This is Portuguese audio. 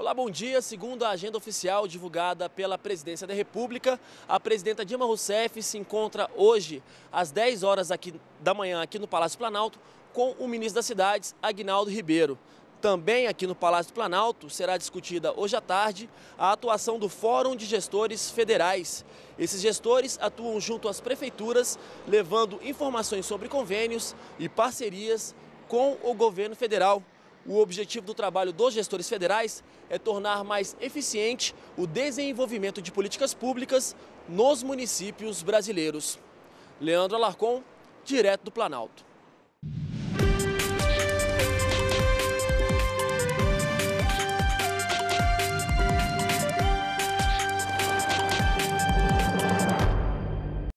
Olá, bom dia. Segundo a agenda oficial divulgada pela Presidência da República, a presidenta Dilma Rousseff se encontra hoje às 10 horas aqui da manhã aqui no Palácio Planalto com o ministro das Cidades, Agnaldo Ribeiro. Também aqui no Palácio Planalto será discutida hoje à tarde a atuação do Fórum de Gestores Federais. Esses gestores atuam junto às prefeituras, levando informações sobre convênios e parcerias com o governo federal. O objetivo do trabalho dos gestores federais é tornar mais eficiente o desenvolvimento de políticas públicas nos municípios brasileiros. Leandro Alarcon, direto do Planalto.